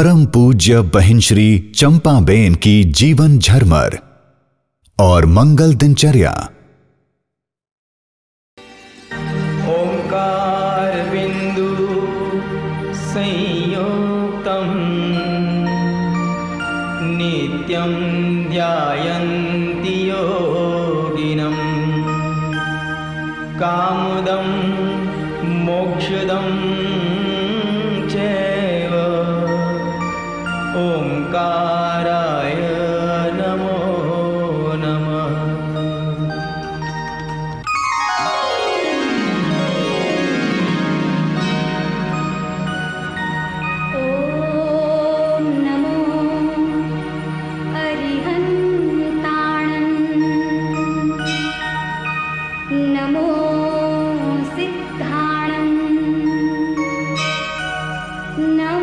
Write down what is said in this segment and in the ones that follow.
परम पूज्य बहन श्री चंपाबेन की जीवन झरमर और मंगल दिनचर्या। नमो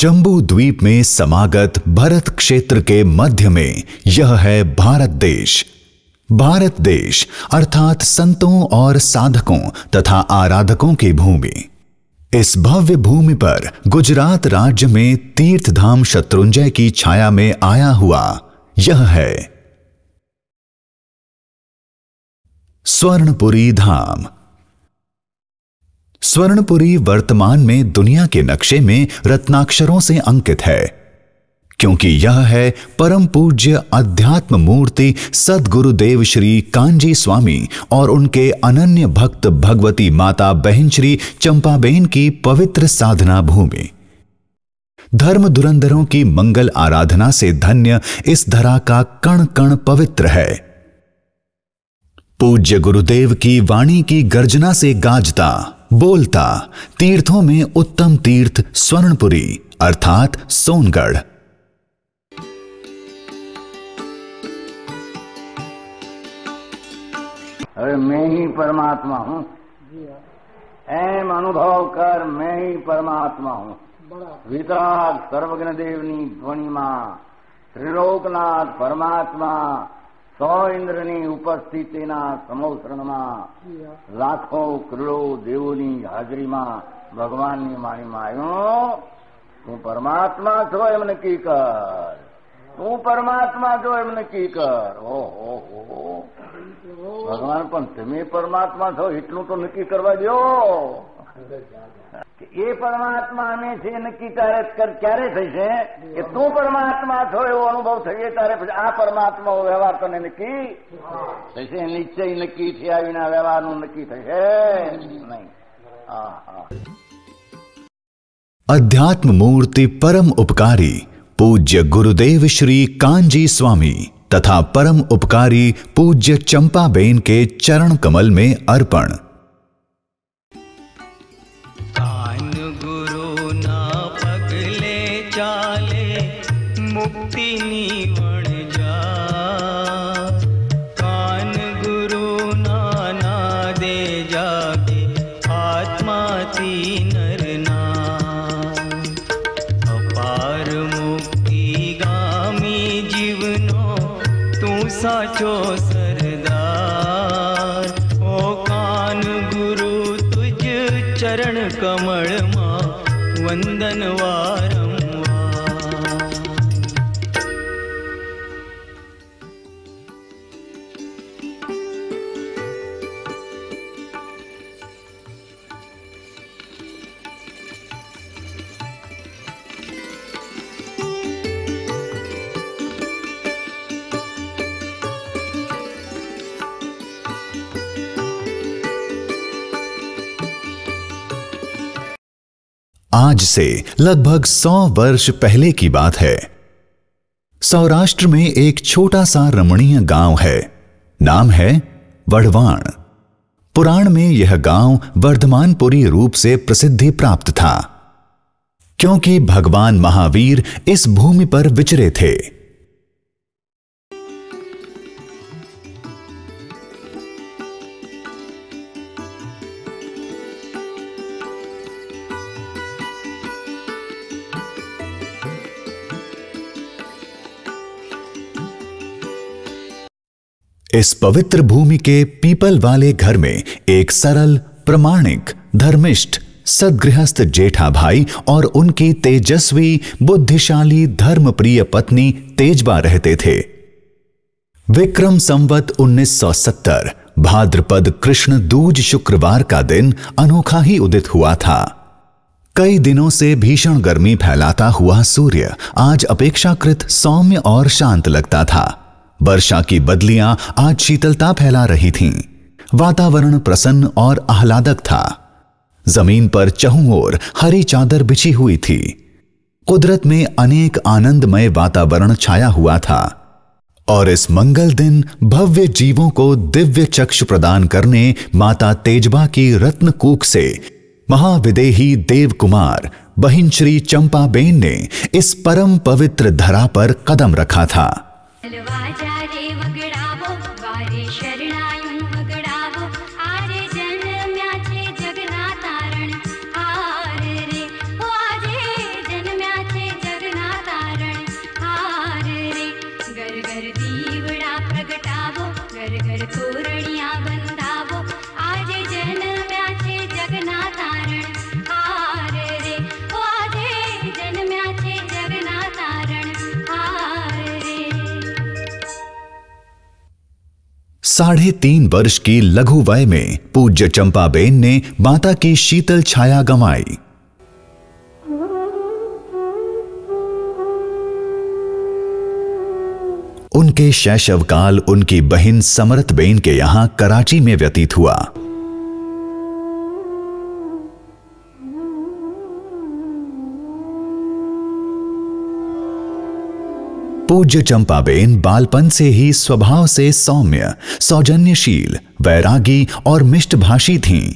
जम्बू द्वीप में समागत भरत क्षेत्र के मध्य में यह है भारत देश। भारत देश, अर्थात संतों और साधकों तथा आराधकों की भूमि। इस भव्य भूमि पर गुजरात राज्य में तीर्थधाम शत्रुंजय की छाया में आया हुआ यह है। स्वर्णपुरी धाम। स्वर्णपुरी वर्तमान में दुनिया के नक्शे में रत्नाक्षरों से अंकित है, क्योंकि यह है परम पूज्य अध्यात्म मूर्ति सदगुरुदेव श्री कांजी स्वामी और उनके अनन्य भक्त भगवती माता बहन श्री चंपाबेन की पवित्र साधना भूमि। धर्म धुरंधरों की मंगल आराधना से धन्य इस धरा का कण कण पवित्र है। पूज्य गुरुदेव की वाणी की गर्जना से गाजता बोलता तीर्थों में उत्तम तीर्थ स्वर्णपुरी अर्थात सोनगढ़। अरे मैं ही परमात्मा हूँ। एम हाँ। अनुभव कर मैं ही परमात्मा हूँ। विराग सर्वज्ञ देवनी ध्वनिमा त्रिलोकनाथ परमात्मा। સો ઇન્દ્રની ઉપસ્થિતિના સમવસરણમાં લાખો કરોડો દેવોની હાજરીમાં ભગવાનની વાણીમાં આવ્યો તું પરમાત્મા છો એમ નક્કી કર. તું પરમાત્મા છો એમ નક્કી કર. ઓહો હો ભગવાન પણ તમે પરમાત્મા છો એટલું તો નક્કી કરવા દો એ પરમાત્મા અમે છે નક્કી ત્યારે કર- ક્યારે થશે કે તું પરમાત્મા છો એવો અનુભવ થશે ત્યારે પછી આ પરમાત્મા વ્યવહાર તને નક્કી થશે નિશ્ચય નક્કી થયા વિના વ્યવહારનું નક્કી થશે નહીં હા હા अध्यात्म मूर्ति परम उपकारी पूज्य गुरुदेव श्री कांजी स्वामी तथा परम उपकारी पूज्य चंपाबेन के चरण कमल में अर्पण आज से लगभग सौ वर्ष पहले की बात है। सौराष्ट्र में एक छोटा सा रमणीय गाँव है। नाम है वढ़वाण। पुराण में यह गाँव वर्धमानपुरी रूप से प्रसिद्धि प्राप्त था। क्योंकि भगवान महावीर इस भूमि पर विचरे थे। इस पवित्र भूमि के पीपल वाले घर में एक सरल, प्रमाणिक, धर्मिष्ठ, सदगृहस्थ जेठा भाई और उनकी तेजस्वी, बुद्धिशाली, धर्मप्रिय पत्नी तेजबा रहते थे। विक्रम संवत 1970 भाद्रपद कृष्ण दूज शुक्रवार का दिन अनोखा ही उदित हुआ था। कई दिनों से भीषण गर्मी फैलाता हुआ सूर्य आज अपेक्षाकृत सौम्य और शांत लगता था। वर्षा की बदलियाँ आज शीतलता फैला रही थीं। वातावरण प्रसन्न और आह्लादक था। ज़मीन पर चहु ओर हरी चादर बिछी हुई थी। कुदरत में अनेक आनंदमय वातावरण छाया हुआ था। और इस मंगल दिन भव्य जीवों को दिव्य चक्षु प्रदान करने माता तेजबा की रत्न कूक से महाविदेही देव कुमार बहिन श्री चंपाबेन ने इस परम पवित्र धरा पर कदम रखा था। वाजा रे साढ़े तीन वर्ष की लघु वय में पूज्य चंपाबेन ने माता की शीतल छाया गंवाई। उनके शैशवकाल उनकी बहन समरथ बेन के यहाँ कराची में व्यतीत हुआ। पूज्य चंपाबेन बालपन से ही स्वभाव से सौम्य, सौजन्यशील, वैरागी और मिष्टभाषी थीं।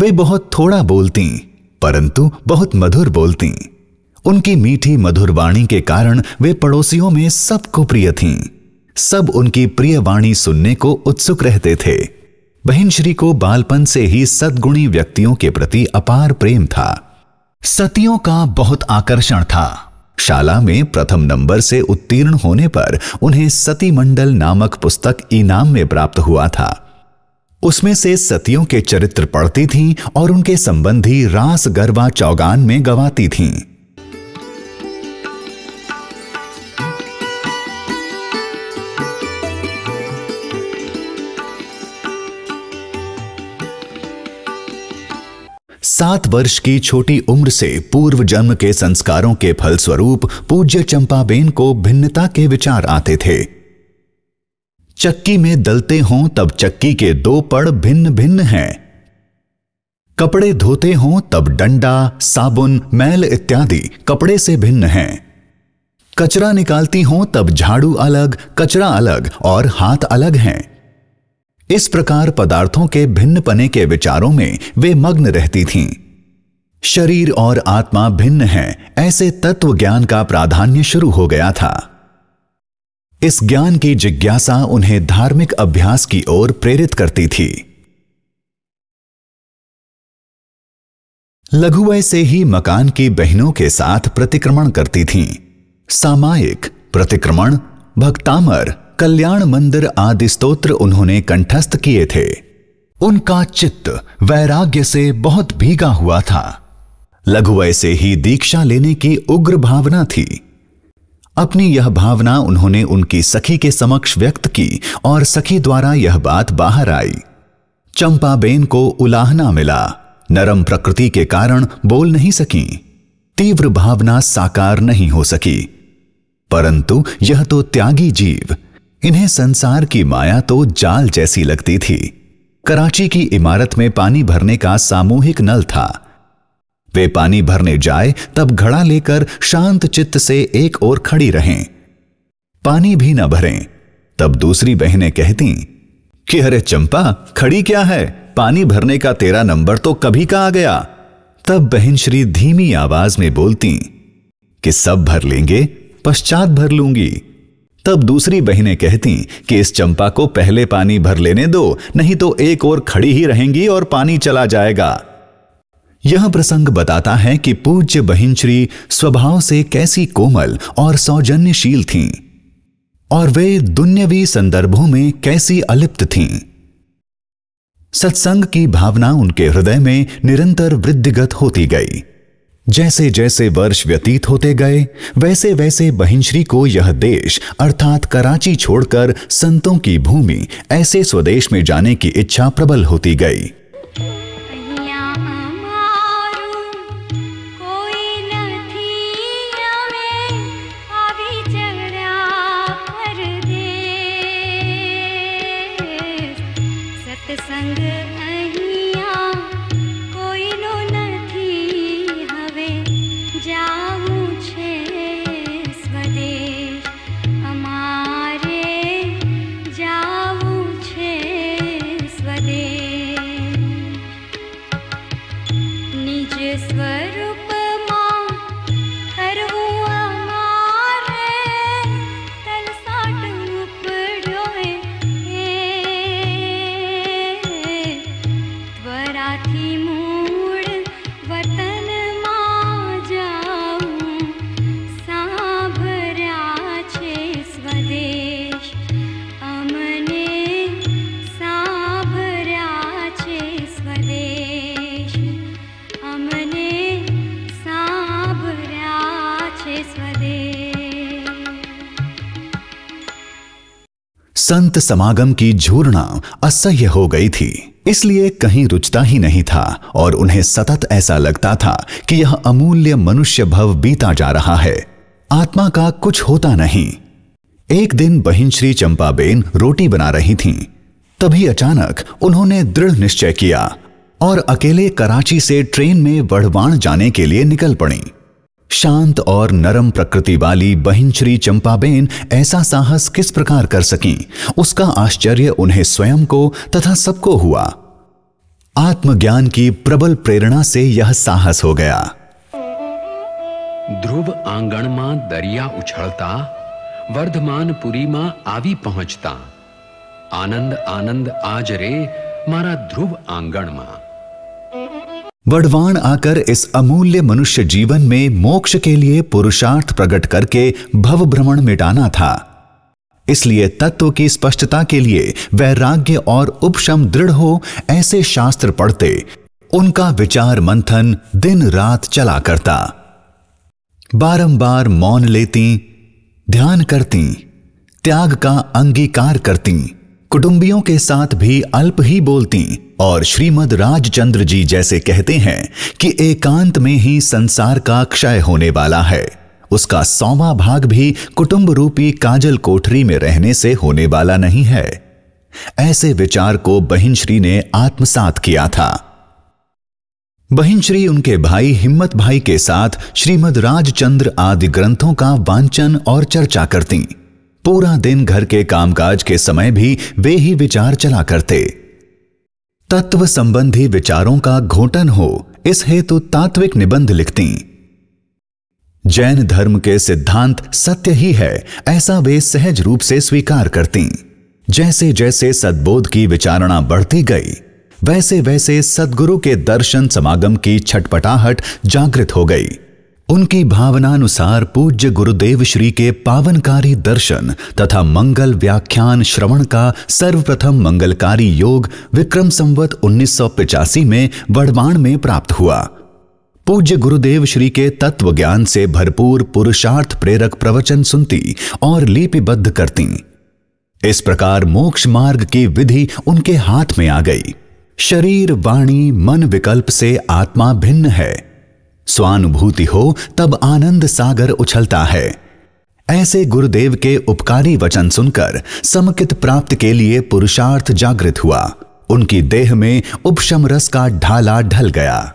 वे बहुत थोड़ा बोलती, परंतु बहुत मधुर बोलती। उनकी मीठी मधुर वाणी के कारण वे पड़ोसियों में सबको प्रिय थीं। सब उनकी प्रिय वाणी सुनने को उत्सुक रहते थे। बहन श्री को बालपन से ही सद्गुणी व्यक्तियों के प्रति अपार प्रेम था। सतियों का बहुत आकर्षण था। शाला में प्रथम नंबर से उत्तीर्ण होने पर उन्हें सती मंडल नामक पुस्तक इनाम में प्राप्त हुआ था। उसमें से सतियों के चरित्र पढ़ती थीं और उनके संबंधी रास गरबा चौगान में गवाती थीं। सात वर्ष की छोटी उम्र से पूर्व जन्म के संस्कारों के फलस्वरूप पूज्य चंपाबेन को भिन्नता के विचार आते थे। चक्की में दलते हों तब चक्की के दो पड़ भिन्न भिन्न हैं। कपड़े धोते हों तब डंडा, साबुन, मैल इत्यादि कपड़े से भिन्न हैं। कचरा निकालती हों तब झाड़ू अलग, कचरा अलग और हाथ अलग हैं। इस प्रकार पदार्थों के भिन्न पने के विचारों में वे मग्न रहती थीं। शरीर और आत्मा भिन्न हैं, ऐसे तत्व ज्ञान का प्राधान्य शुरू हो गया था। इस ज्ञान की जिज्ञासा उन्हें धार्मिक अभ्यास की ओर प्रेरित करती थी। लघुवय से ही मकान की बहनों के साथ प्रतिक्रमण करती थीं। सामायिक प्रतिक्रमण, भक्तामर कल्याण मंदिर आदि स्तोत्र उन्होंने कंठस्थ किए थे। उनका चित्त वैराग्य से बहुत भीगा हुआ था। लघुवय से ही दीक्षा लेने की उग्र भावना थी। अपनी यह भावना उन्होंने उनकी सखी के समक्ष व्यक्त की और सखी द्वारा यह बात बाहर आई। चंपाबेन को उलाहना मिला। नरम प्रकृति के कारण बोल नहीं सकी। तीव्र भावना साकार नहीं हो सकी। परंतु यह तो त्यागी जीव। इन्हें संसार की माया तो जाल जैसी लगती थी। कराची की इमारत में पानी भरने का सामूहिक नल था। वे पानी भरने जाए, तब घड़ा लेकर शांत चित्त से एक ओर खड़ी रहें। पानी भी न भरें, तब दूसरी बहनें कहती, कि अरे चंपा, खड़ी क्या है? पानी भरने का तेरा नंबर तो कभी का आ गया? तब बहन श्री धीमी आवाज़ में बोलती, कि सब भर लेंगे, पश्चात भर लूँगी। तब दूसरी बहनें कहती, कि इस चंपा को पहले पानी भर लेने दो, नहीं तो एक और खड़ी ही रहेंगी और पानी चला जाएगा। यह प्रसंग बताता है कि पूज्य बहिन श्री स्वभाव से कैसी कोमल और सौजन्यशील थीं, और वे दुन्यवी संदर्भों में कैसी अलिप्त थीं। सत्संग की भावना उनके हृदय में निरंतर वृद्धिगत होती गई। जैसे जैसे वर्ष व्यतीत होते गए, वैसे वैसे बहिंश्री को यह देश, अर्थात कराची छोड़कर संतों की भूमि, ऐसे स्वदेश में जाने की इच्छा प्रबल होती गई। संत समागम की झूरना असह्य हो गई थी। इसलिए कहीं रुचता ही नहीं था और उन्हें सतत ऐसा लगता था कि यह अमूल्य मनुष्य भव बीता जा रहा है। आत्मा का कुछ होता नहीं। एक दिन बहिन श्री चंपाबेन रोटी बना रही थीं। तभी अचानक उन्होंने दृढ़ निश्चय किया और अकेले कराची से ट्रेन में वढ़वाण जाने के लिए निकल पड़ी। शांत और नरम प्रकृति वाली बहिन श्री चंपाबेन ऐसा साहस किस प्रकार कर सकीं उसका आश्चर्य उन्हें स्वयं को तथा सबको हुआ आत्मज्ञान की प्रबल प्रेरणा से यह साहस हो गया ધ્રુવ આંગણમાં દરિયા ઉછળતા વર્ધમાનપુરીમાં આવી પહોંચતા આનંદ આનંદ આજ રે મારા ધ્રુવ આંગણમાં वढ़वाण आकर इस अमूल्य मनुष्य जीवन में मोक्ष के लिए पुरुषार्थ प्रकट करके भव भ्रमण मिटाना था। इसलिए तत्व की स्पष्टता के लिए वैराग्य और उपशम दृढ़ हो ऐसे शास्त्र पढ़ते, उनका विचार मंथन दिन रात चला करता। बारंबार मौन लेती, ध्यान करती, त्याग का अंगीकार करती। कुटुंबियों के साथ भी अल्प ही बोलती और श्रीमद राजचंद्र जी जैसे कहते हैं कि एकांत में ही संसार का क्षय होने वाला है। उसका सौवा भाग भी कुटुंब रूपी काजल कोठरी में रहने से होने वाला नहीं है। ऐसे विचार को बहिन श्री ने आत्मसात किया था। बहिन श्री उनके भाई हिम्मत भाई के साथ श्रीमद राजचंद्र आदि ग्रंथों का वांचन और चर्चा करती। पूरा दिन घर के कामकाज के समय भी वे ही विचार चला करते। तत्व संबंधी विचारों का घोटन हो, इस हेतु तो तात्विक निबंध लिखती। जैन धर्म के सिद्धांत सत्य ही है, ऐसा वे सहज रूप से स्वीकार करती। जैसे जैसे सद्बोध की विचारणा बढ़ती गई वैसे वैसे सदगुरु के दर्शन समागम की छटपटाहट जागृत हो गई। उनकी भावनानुसार पूज्य गुरुदेव श्री के पावनकारी दर्शन तथा मंगल व्याख्यान श्रवण का सर्वप्रथम मंगलकारी योग विक्रम संवत 1985 में वड़वाण में प्राप्त हुआ। पूज्य गुरुदेव श्री के तत्व ज्ञान से भरपूर पुरुषार्थ प्रेरक प्रवचन सुनती और लिपिबद्ध करती। इस प्रकार मोक्ष मार्ग की विधि उनके हाथ में आ गई। शरीर, वाणी, मन विकल्प से आत्मा भिन्न है। स्वानुभूति हो, तब आनंद सागर उछलता है। ऐसे गुरुदेव के उपकारी वचन सुनकर समकित प्राप्त के लिए पुरुषार्थ जागृत हुआ। उनकी देह में उपशम रस का ढाला ढल गया।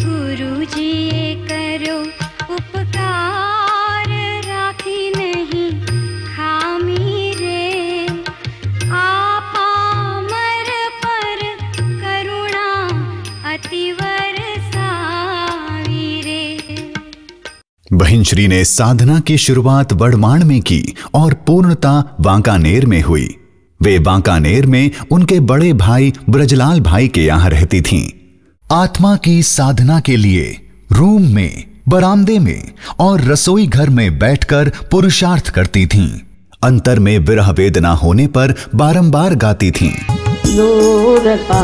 गुरु जी बहिन श्री ने साधना की शुरुआत बड़माण में की और पूर्णता वांकानेर में हुई वे वांकानेर में उनके बड़े भाई ब्रजलाल भाई के यहाँ रहती थीं। आत्मा की साधना के लिए रूम में, बरामदे में और रसोई घर में बैठकर पुरुषार्थ करती थीं। अंतर में विरह वेदना होने पर बारंबार गाती थीं। दूर का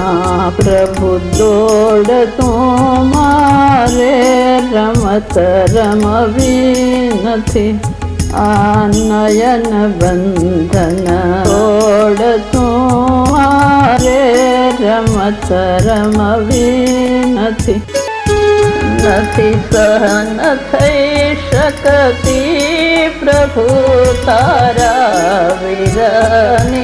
प्रभु दौड़ तुम्हारे रमत रम थी आनयन बंधन दौड़ तुम्हारे रमत रम थी નથી સહન થઈ શકતી પ્રભુ તારા વિરની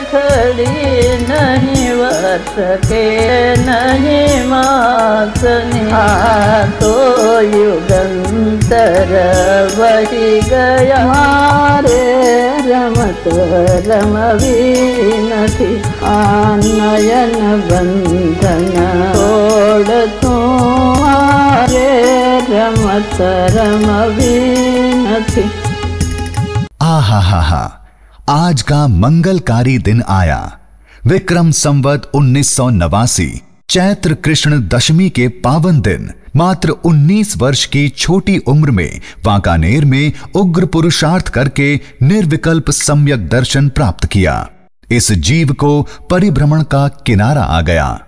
खड़ी नहीं ी नहीं वतके तो युगंतर वही गया रे रमतरमीन आ नयन बन्धन ओड ते रमतरमीन आहा आज का मंगलकारी दिन आया। विक्रम संवत उन्नीस सौ नवासी, चैत्र कृष्ण दशमी के पावन दिन, मात्र 19 वर्ष की छोटी उम्र में वांकानेर में उग्र पुरुषार्थ करके निर्विकल्प सम्यक दर्शन प्राप्त किया। इस जीव को परिभ्रमण का किनारा आ गया।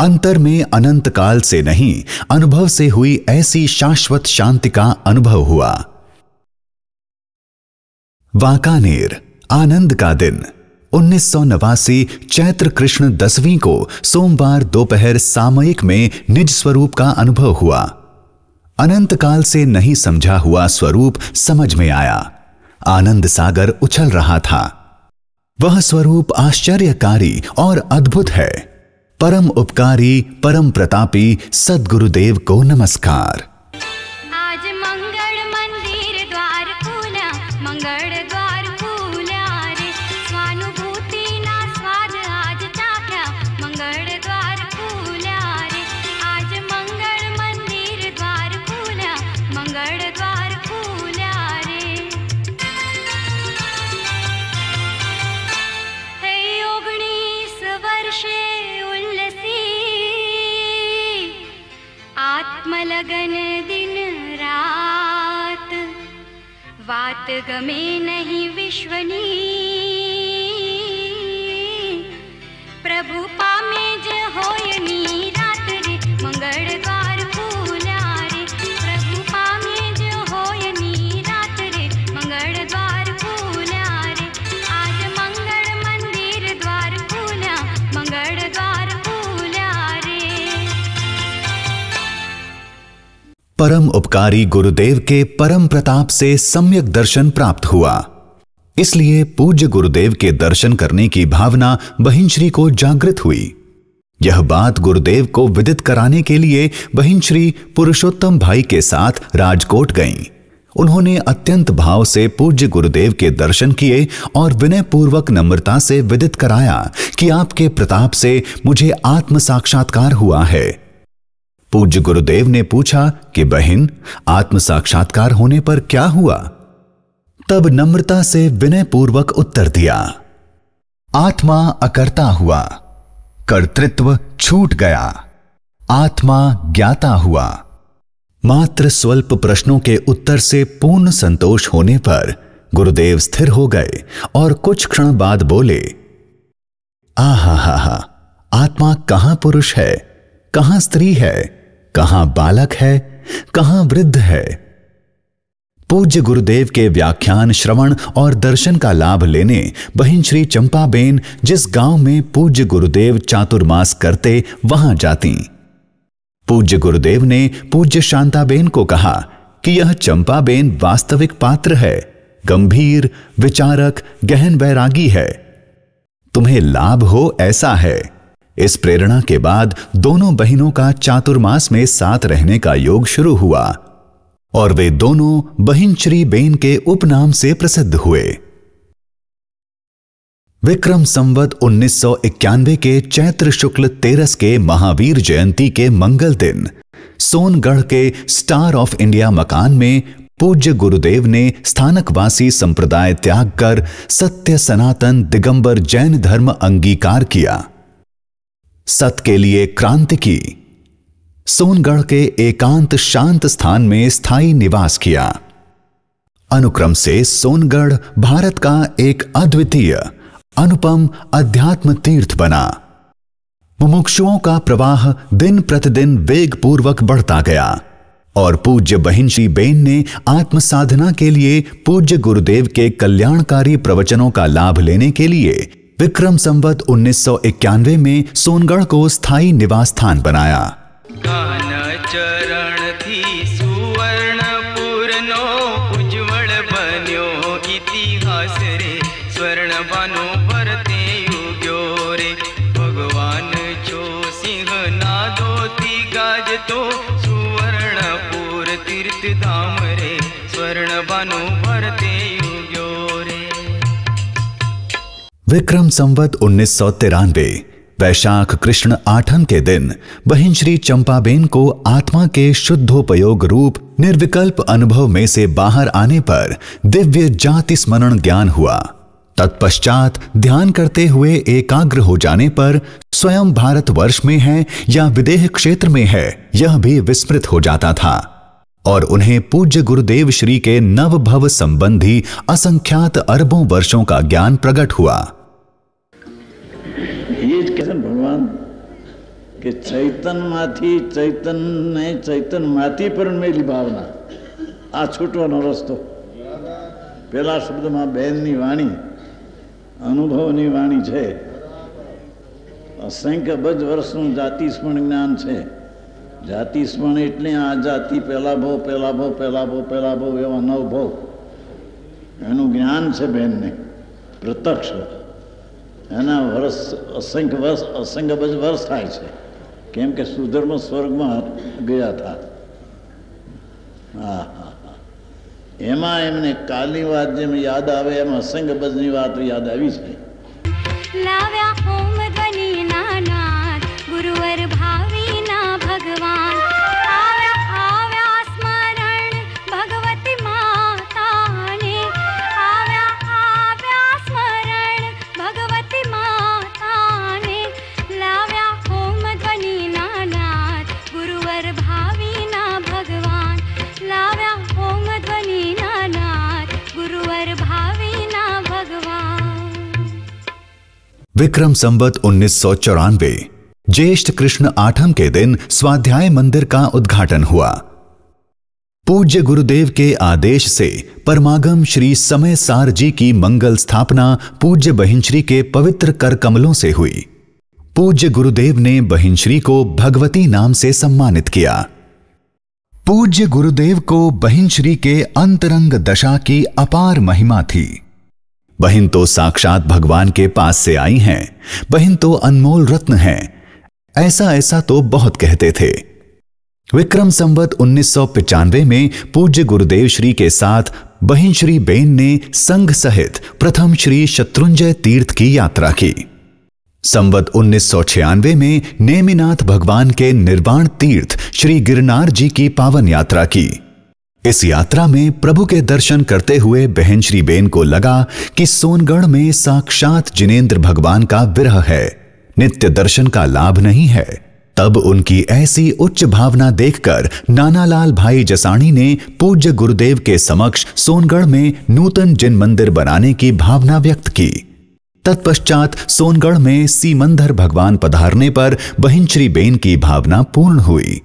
अंतर में अनंत काल से नहीं, अनुभव से हुई ऐसी शाश्वत शांति का अनुभव हुआ। वांकानेर आनंद का दिन। उन्नीस सौ नवासी चैत्र कृष्ण दसवीं को सोमवार दोपहर सामयिक में निज स्वरूप का अनुभव हुआ। अनंत काल से नहीं समझा हुआ स्वरूप समझ में आया। आनंद सागर उछल रहा था। वह स्वरूप आश्चर्यकारी और अद्भुत है। परम उपकारी, परम प्रतापी, सदगुरुदेव को नमस्कार। आत्मलगन दिन रात। वात गमे नहीं विश्वनी परम उपकारी गुरुदेव के परम प्रताप से सम्यक दर्शन प्राप्त हुआ। इसलिए पूज्य गुरुदेव के दर्शन करने की भावना बहिन श्री को जागृत हुई। यह बात गुरुदेव को विदित कराने के लिए बहिन श्री पुरुषोत्तम भाई के साथ राजकोट गईं। उन्होंने अत्यंत भाव से पूज्य गुरुदेव के दर्शन किए और विनय पूर्वक नम्रता से विदित कराया कि आपके प्रताप से मुझे आत्म साक्षात्कार हुआ है। पूज्य गुरुदेव ने पूछा कि, बहन आत्म साक्षात्कार होने पर क्या हुआ? तब नम्रता से विनय पूर्वक उत्तर दिया, आत्मा अकर्ता हुआ, कर्तृत्व छूट गया, आत्मा ज्ञाता हुआ। मात्र स्वल्प प्रश्नों के उत्तर से पूर्ण संतोष होने पर गुरुदेव स्थिर हो गए और कुछ क्षण बाद बोले आ हा हा हा, आत्मा कहाँ पुरुष है, कहाँ स्त्री है? कहाँ बालक है, कहाँ वृद्ध है। पूज्य गुरुदेव के व्याख्यान, श्रवण और दर्शन का लाभ लेने, बहिन श्री चंपाबेन जिस गाँव में पूज्य गुरुदेव चातुर्मास करते, वहाँ जाती। पूज्य गुरुदेव ने पूज्य शांताबेन को कहा कि यह चंपाबेन वास्तविक पात्र है, गंभीर, विचारक, गहन वैरागी है। तुम्हें लाभ हो ऐसा है। इस प्रेरणा के बाद दोनों बहनों का चातुर्मास में साथ रहने का योग शुरू हुआ और वे दोनों बहिन श्री बेन के उपनाम से प्रसिद्ध हुए। विक्रम संवत 1991 के चैत्र शुक्ल तेरस के महावीर जयंती के मंगल दिन, सोनगढ़ के स्टार ऑफ़ इंडिया मकान में पूज्य गुरुदेव ने स्थानकवासी संप्रदाय त्याग कर सत्य सनातन दिगंबर जैन धर्म अंगीकार किया। सत के लिए क्रांति की। सोनगढ़ के एकांत शांत स्थान में स्थायी निवास किया। अनुक्रम से सोनगढ़ भारत का एक अद्वितीय, अनुपम अध्यात्म तीर्थ बना। मुमुक्षुओं का प्रवाह दिन प्रतिदिन वेग पूर्वक बढ़ता गया और पूज्य बहिन श्री बेन ने आत्म साधना के लिए पूज्य गुरुदेव के कल्याणकारी प्रवचनों का लाभ लेने के लिए विक्रम संवत 1991 में सोनगढ़ को स्थायी निवास स्थान बनाया। ગાન विक्रम संवत उन्नीस सौ तिरानवे, वैशाख कृष्ण आठम के दिन बहिन श्री चंपाबेन को आत्मा के शुद्धोपयोग रूप निर्विकल्प अनुभव में से बाहर आने पर दिव्य जाति स्मरण ज्ञान हुआ। तत्पश्चात ध्यान करते हुए एकाग्र हो जाने पर स्वयं भारतवर्ष में है या विदेह क्षेत्र में है, यह भी विस्मृत हो जाता था। और उन्हें पूज्य गुरुदेव श्री के नव भव संबंधी असंख्यात अरबों वर्षों का ज्ञान प्रकट हुआ। કે ચૈતનમાંથી ચૈતનને ચૈતનમાંથી પણ મેલી ભાવના. આ છૂટવાનો રસ્તો. પેલા શબ્દમાં બેનની વાણી, અનુભવની વાણી છે. અસંખ્ય બજ વર્ષનું જાતિસ્મરણ જ્ઞાન છે. જાતિસ્મરણ એટલે આ જાતિ પહેલા ભાવ પહેલા ભાવ પહેલા ભાવ પહેલા ભાવ એવા નવ ભાવ એનું જ્ઞાન છે બેનને પ્રત્યક્ષ. એના વર્ષ અસંખ્ય વર્ષ, અસંખ્ય બજ વર્ષ થાય છે. કેમ કે સુધર્મ સ્વર્ગમાં ગયા હતા. હા હા એમાં એમને કાલની વાત જેમ યાદ આવે, એમ અસંખ્ય બજની વાત યાદ આવી છે. विक्रम संवत उन्नीस सौ चौरानवे, ज्येष्ठ कृष्ण आठम के दिन स्वाध्याय मंदिर का उद्घाटन हुआ। पूज्य गुरुदेव के आदेश से परमागम श्री समय सार जी की मंगल स्थापना पूज्य बहिंश्री के पवित्र कर कमलों से हुई। पूज्य गुरुदेव ने बहिंश्री को भगवती नाम से सम्मानित किया। पूज्य गुरुदेव को बहिंश्री के अंतरंग दशा की अपार महिमा थी। बहन तो साक्षात भगवान के पास से आई हैं, बहन तो अनमोल रत्न हैं। ऐसा ऐसा तो बहुत कहते थे। विक्रम संवत उन्नीस में पूज्य गुरुदेव श्री के साथ बहिन श्री बेन ने संघ सहित प्रथम श्री शत्रुंजय तीर्थ की यात्रा की। संवत 1996 में नेमिनाथ भगवान के निर्वाण तीर्थ श्री गिरनार जी की पावन यात्रा की। इस यात्रा में प्रभु के दर्शन करते हुए बहन श्री बेन को लगा कि सोनगढ़ में साक्षात जिनेन्द्र भगवान का विरह है, नित्य दर्शन का लाभ नहीं है। तब उनकी ऐसी उच्च भावना देखकर नानालाल भाई जसाणी ने पूज्य गुरुदेव के समक्ष सोनगढ़ में नूतन जिन मंदिर बनाने की भावना व्यक्त की। तत्पश्चात सोनगढ़ में सीमंदर भगवान पधारने पर बहिन श्री बेन की भावना पूर्ण हुई।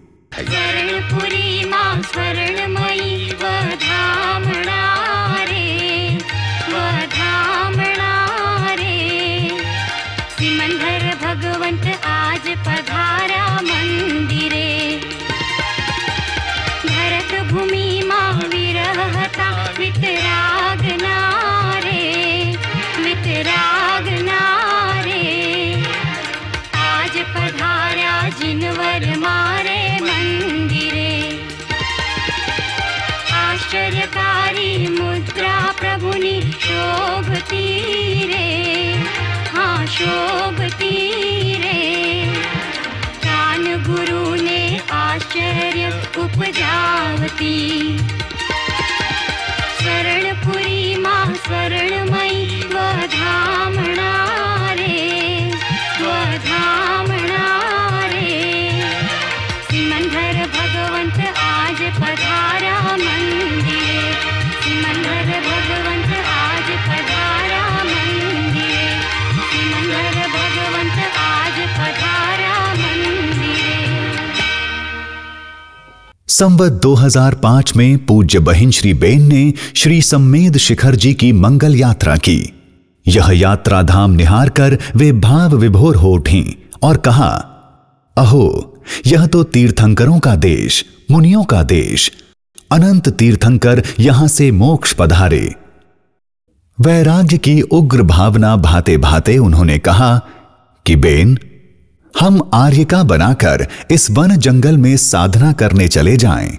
उपजावती शरणपुरी माँ संवत 2005 में पूज्य बहिन श्री बेन ने श्री सम्मेद शिखर जी की मंगल यात्रा की। यह यात्रा धाम निहार कर वे भाव विभोर हो उठी और कहा, अहो, यह तो तीर्थंकरों का देश, मुनियों का देश। अनंत तीर्थंकर यहाँ से मोक्ष पधारे। वैराग्य की उग्र भावना भाते भाते उन्होंने कहा कि, बेन हम आर्यिका बनाकर इस वन जंगल में साधना करने चले जाएँ।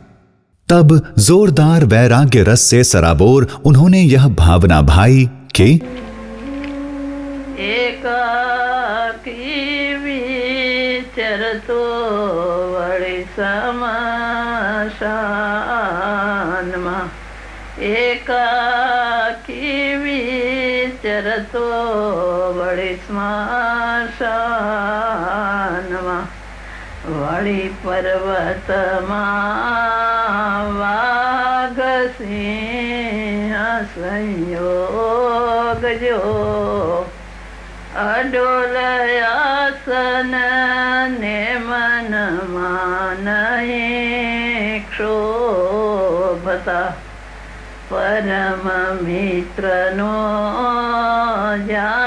तब जोरदार वैराग्य रस से सराबोर उन्होंने यह भावना भाई कि एकाकी विचरतो वळी समाशानमा સ્મશાનમાં વળી પર્વતમાં વાઘસિંહ સંયોગ જો અડોલયાસન ને મનમાં નહીં ક્ષોભતા પરમ મિત્રનો જા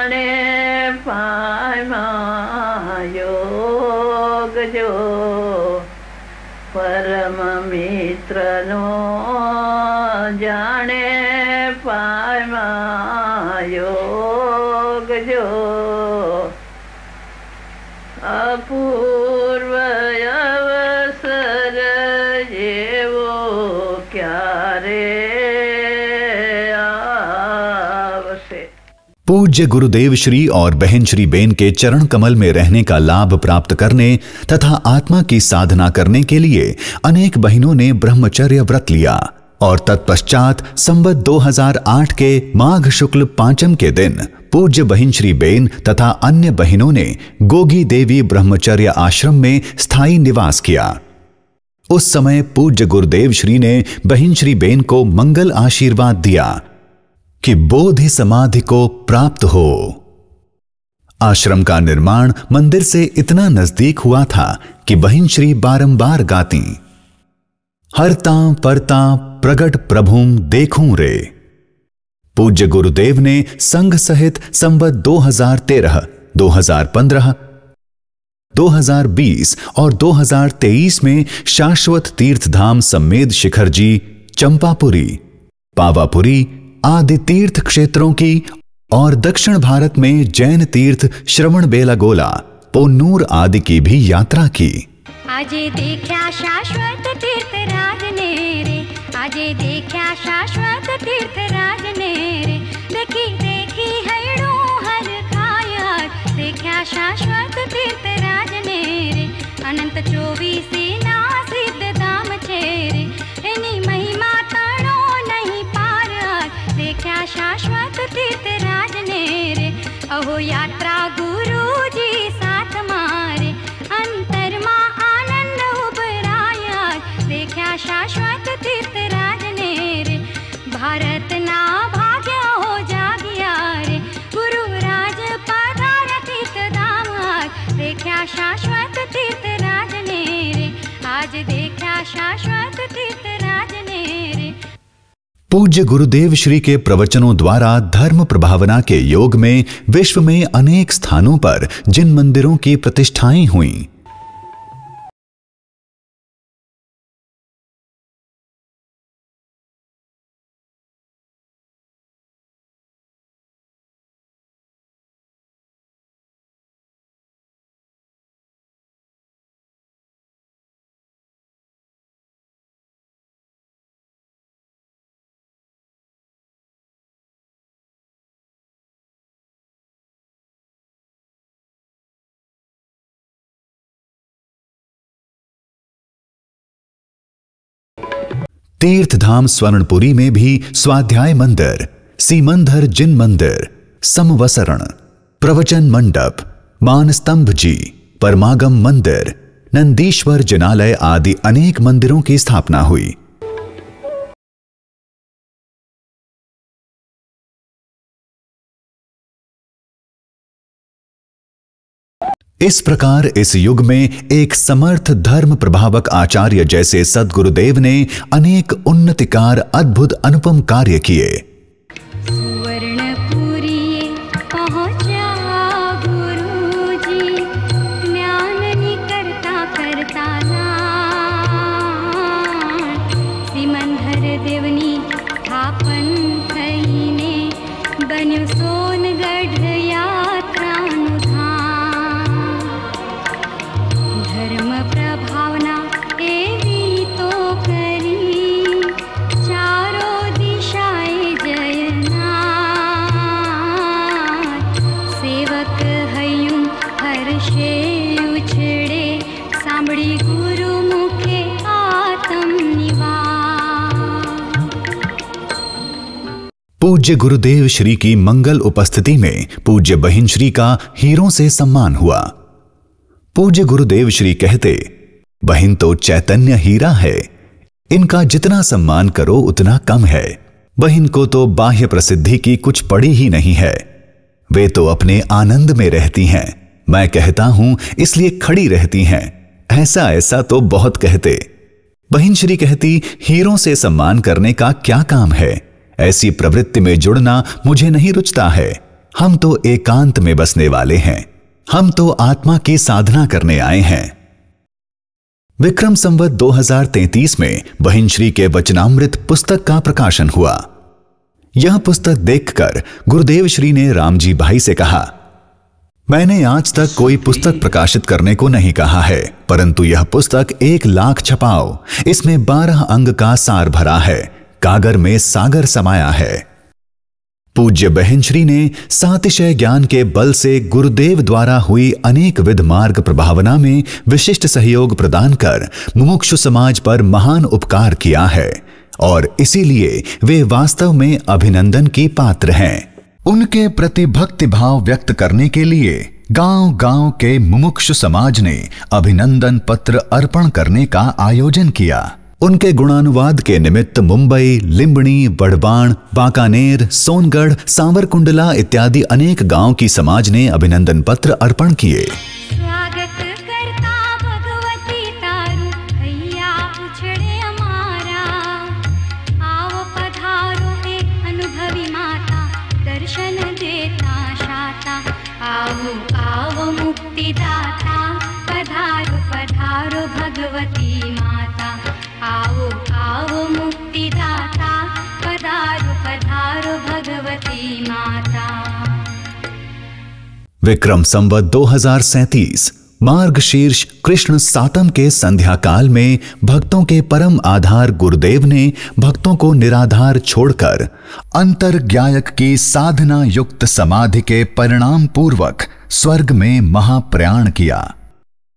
योग जो अपूर्व अवसर जेवो क्यारे आवसे। पूज्य गुरुदेव श्री और बहन श्री बेन के चरण कमल में रहने का लाभ प्राप्त करने तथा आत्मा की साधना करने के लिए अनेक बहनों ने ब्रह्मचर्य व्रत लिया। और तत्पश्चात संवत 2008 के माघ शुक्ल पांचम के दिन पूज्य बहिन श्री बेन तथा अन्य बहनों ने गोगी देवी ब्रह्मचर्य आश्रम में स्थायी निवास किया। उस समय पूज्य गुरुदेव श्री ने बहिन श्री बेन को मंगल आशीर्वाद दिया कि बोधि समाधि को प्राप्त हो। आश्रम का निर्माण मंदिर से इतना नज़दीक हुआ था कि बहिन श्री बारंबार गाती। हरता परता प्रगट प्रभुम देखूँ रे। पूज्य गुरुदेव ने संघ सहित संवत 2013, 2015, 2020 और 2023 में शाश्वत तीर्थधाम सम्मेद शिखर जी चंपापुरी पावापुरी आदि तीर्थ क्षेत्रों की और दक्षिण भारत में जैन तीर्थ श्रवण बेलागोला पोन्नूर आदि की भी यात्रा की। आज देख्या शाश्वत तीर्थ राज ने रे। आज देख्या शाश्वत तीर्थ राज ने रे। देखी देखी हड़ो हर खाया देख्या शाश्वत तीर्थ राज ने रे। अनंत चौबीसी ना सिद्ध धाम छे रे एनी नहीं पार देख्या शाश्वत तीर्थ राज ने रे। अहो यात्रा गुरु जी सा शाश्वत तीर्थ राज भारत ना भाग्य हो रे गुरु राज पधार तीर्थ धाम शाश्वत तीर्थ राज आज देखा शाश्वत तीर्थ राज पूज्य गुरुदेव श्री के प्रवचनों द्वारा धर्म प्रभावना के योग में विश्व में अनेक स्थानों पर जिन मंदिरों की प्रतिष्ठाएँ हुईं तीर्थधाम स्वर्णपुरी में भी स्वाध्याय मंदिर, सीमंधर जिन मंदिर, समवसरण, प्रवचन मंडप, मानस्तंभ जी, परमागम मंदिर, नंदीश्वर जिनालय आदि अनेक मंदिरों की स्थापना हुई। इस प्रकार इस युग में एक समर्थ धर्म प्रभावक आचार्य जैसे सदगुरुदेव ने अनेक उन्नतिकार अद्भुत अनुपम कार्य किए। पूज्य गुरुदेव श्री की मंगल उपस्थिति में पूज्य बहिन श्री का हीरों से सम्मान हुआ। पूज्य गुरुदेव श्री कहते, बहिन तो चैतन्य हीरा है, इनका जितना सम्मान करो उतना कम है। बहिन को तो बाह्य प्रसिद्धि की कुछ पड़ी ही नहीं है। वे तो अपने आनंद में रहती हैं। मैं कहता हूँ, इसलिए खड़ी रहती हैं। ऐसा ऐसा तो बहुत कहते। बहिन श्री कहती, हीरों से सम्मान करने का क्या काम है? ऐसी प्रवृत्ति में जुड़ना मुझे नहीं रुचता है। हम तो एकांत में बसने वाले हैं। हम तो आत्मा की साधना करने आए हैं। विक्रम संवत 2033 में बहिन श्री के वचनामृत पुस्तक का प्रकाशन हुआ। यह पुस्तक देखकर गुरुदेव श्री ने रामजी भाई से कहा, मैंने आज तक कोई पुस्तक प्रकाशित करने को नहीं कहा है, परंतु यह पुस्तक एक लाख छपाओ। इसमें बारह अंग का सार भरा है। कागर में सागर समाया है। पूज्य बहन श्री ने सातिशय ज्ञान के बल से गुरुदेव द्वारा हुई अनेक विध मार्ग प्रभावना में विशिष्ट सहयोग प्रदान कर मुमुक्षु समाज पर महान उपकार किया है और इसीलिए वे वास्तव में अभिनंदन की पात्र हैं। उनके प्रति भक्ति भाव व्यक्त करने के लिए गाँव गाँव के मुमुक्षु समाज ने अभिनंदन पत्र अर्पण करने का आयोजन किया। उनके गुणानुवाद के निमित्त मुंबई लिम्बणी बड़बाण, बांकानेर, सोनगढ़, सांवरकुंडला इत्यादि अनेक गाँव की समाज ने अभिनंदन पत्र अर्पण किए। विक्रम संवत 2037 मार्ग शीर्ष कृष्ण सातम के संध्या काल में भक्तों के परम आधार गुरुदेव ने भक्तों को निराधार छोड़कर अंतर ज्ञायक की साधना युक्त समाधि के परिणाम पूर्वक स्वर्ग में महाप्रयाण किया।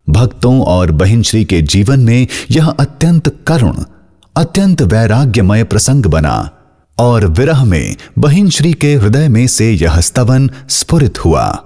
भक्तों और बहिनश्री के जीवन में यह अत्यंत करुण, अत्यंत वैराग्यमय प्रसंग बना और विरह में बहिनश्री के हृदय में से यह स्तवन स्फुरित हुआ।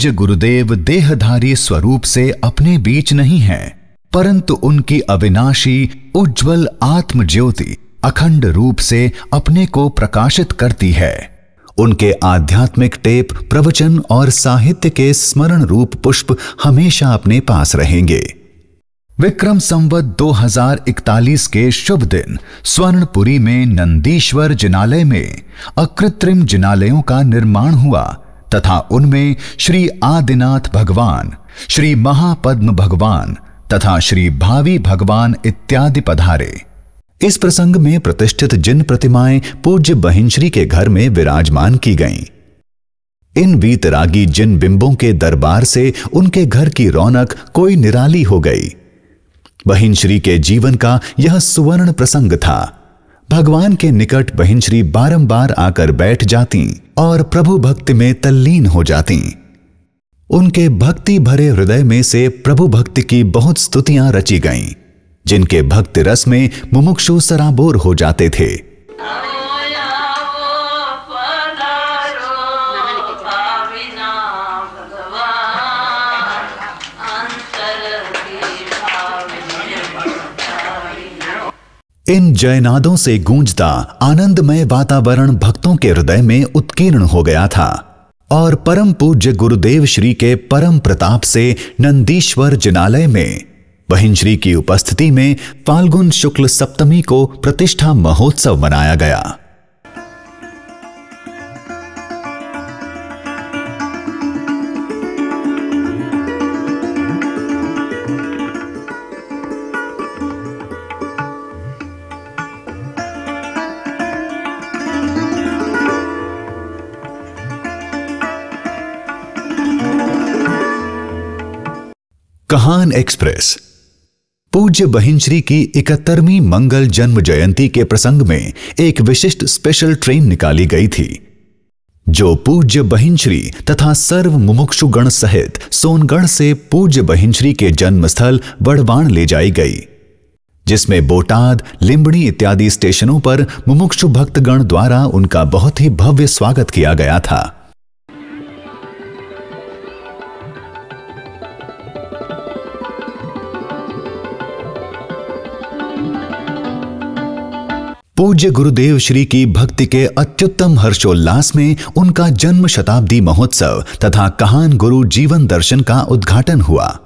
पूज्य गुरुदेव देहधारी स्वरूप से अपने बीच नहीं हैं, परंतु उनकी अविनाशी उज्जवल आत्म ज्योति अखंड रूप से अपने को प्रकाशित करती है। उनके आध्यात्मिक टेप प्रवचन और साहित्य के स्मरण रूप पुष्प हमेशा अपने पास रहेंगे। विक्रम संवत 2041 के शुभ दिन स्वर्णपुरी में नंदीश्वर जिनालय में अकृत्रिम जिनालयों का निर्माण हुआ। तथा उनमें श्री आदिनाथ भगवान, श्री महापद्म भगवान तथा श्री भावी भगवान इत्यादि पधारे। इस प्रसंग में प्रतिष्ठित जिन प्रतिमाएँ पूज्य बहिनश्री के घर में विराजमान की गईं, इन वीतरागी जिन बिंबों के दरबार से उनके घर की रौनक कोई निराली हो गई। बहिन श्री के जीवन का यह सुवर्ण प्रसंग था। भगवान के निकट बहिन श्री बारंबार आकर बैठ जाती। और प्रभु भक्ति में तल्लीन हो जाती। उनके भक्ति भरे हृदय में से प्रभु भक्ति की बहुत स्तुतियाँ रची गईं, जिनके भक्ति रस में मुमुक्षु सराबोर हो जाते थे। इन जयनादों से गूंजता आनंदमय वातावरण भक्तों के हृदय में उत्कीर्ण हो गया था और परम पूज्य गुरुदेव श्री के परम प्रताप से नंदीश्वर जिनालय में, बहिन श्री की उपस्थिति में फाल्गुन शुक्ल सप्तमी को प्रतिष्ठा महोत्सव मनाया गया। कहान एक्सप्रेस। पूज्य बहिनश्री की इकहत्तरवीं मंगल जन्म जयंती के प्रसंग में एक विशिष्ट स्पेशल ट्रेन निकाली गई थी, जो पूज्य बहिनश्री तथा सर्व मुमुक्षुगण सहित सोनगढ़ से पूज्य बहिनश्री के जन्म स्थल बड़वान ले जाई गई, जिसमें बोटाद, लिंबड़ी इत्यादि स्टेशनों पर मुमुक्षु भक्तगण द्वारा उनका बहुत ही भव्य स्वागत किया गया था। पूज्य गुरुदेव श्री की भक्ति के अत्युत्तम हर्षोल्लास में उनका जन्म शताब्दी महोत्सव तथा कहान गुरु जीवन दर्शन का उद्घाटन हुआ।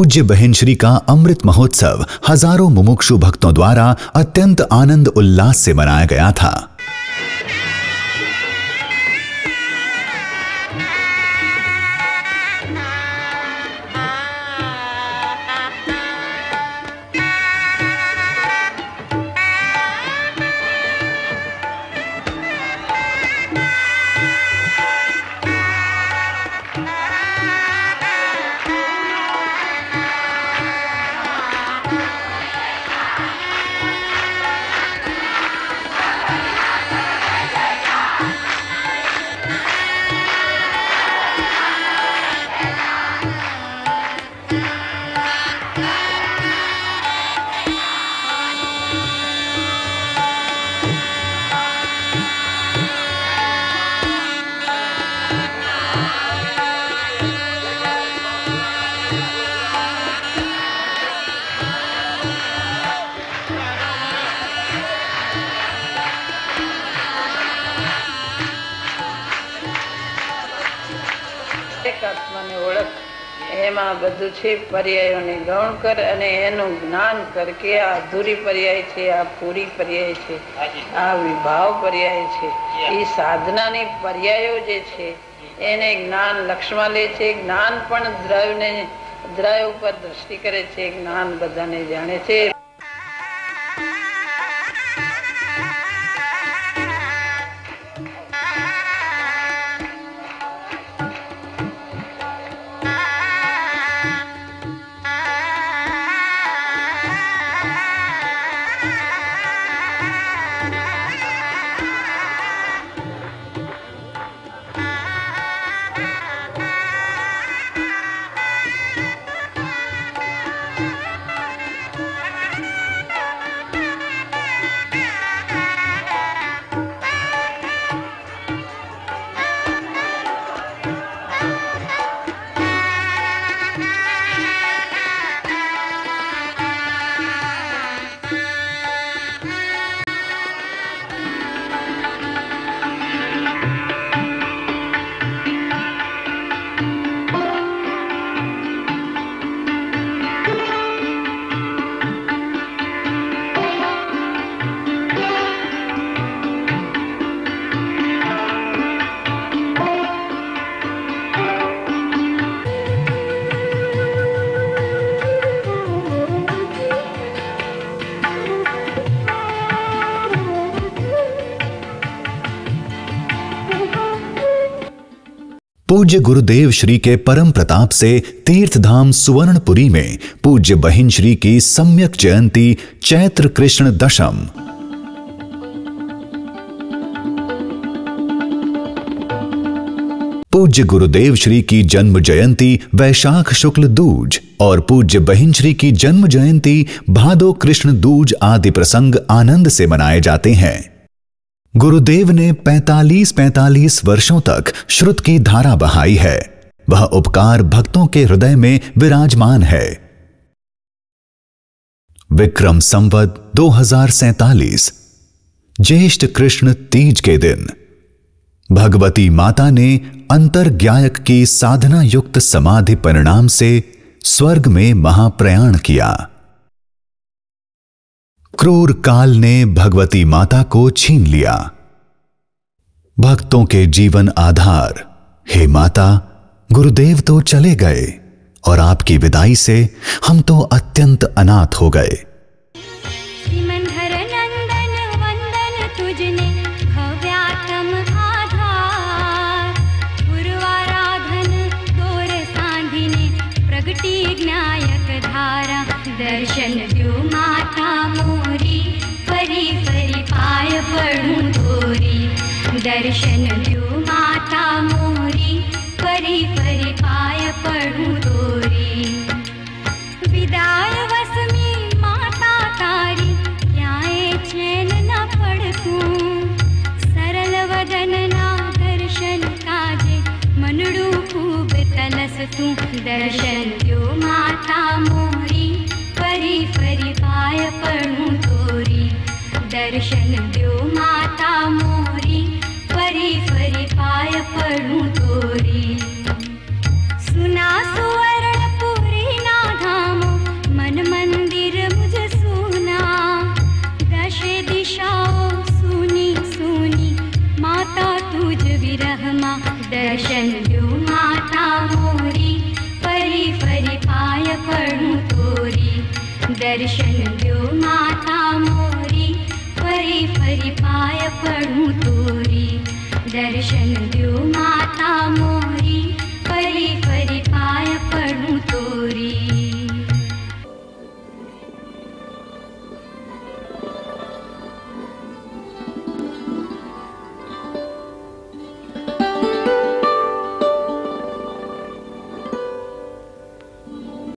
पूज्य बहन श्री का अमृत महोत्सव हज़ारों मुमुक्षु भक्तों द्वारा अत्यंत आनंद उल्लास से मनाया गया था। જ્ઞાન કર કે આ અધૂરી પર્યાય છે આ પૂરી પર્યાય છે આ વિભાવ પર્યાય છે એ સાધનાની પર્યાયો જે છે એને જ્ઞાન લક્ષમાં લે છે જ્ઞાન પણ દ્રવ્યને દ્રવ્ય ઉપર દ્રષ્ટિ કરે છે જ્ઞાન બધાને જાણે છે. पूज्य गुरुदेव श्री के परम प्रताप से तीर्थधाम सुवर्णपुरी में पूज्य बहिन श्री की सम्यक जयंती चैत्र कृष्ण दशम। पूज्य गुरुदेव श्री की जन्म जयंती वैशाख शुक्ल दूज और पूज्य बहिन श्री की जन्म जयंती भादो कृष्ण दूज आदि प्रसंग आनंद से मनाए जाते हैं। गुरुदेव ने 45-45 वर्षों तक श्रुत की धारा बहाई है। वह उपकार भक्तों के हृदय में विराजमान है। विक्रम संवत दो हज़ार सैतालीस। ज्येष्ठ कृष्ण तीज के दिन। भगवती माता ने अंतर अंतर्ज्ञायक की साधना युक्त समाधि परिणाम से स्वर्ग में महाप्रयाण किया। क्रूर काल ने भगवती माता को छीन लिया। भक्तों के जीवन आधार। हे माता, गुरुदेव तो चले गए, और आपकी विदाई से हम तो अत्यंत अनाथ हो गए।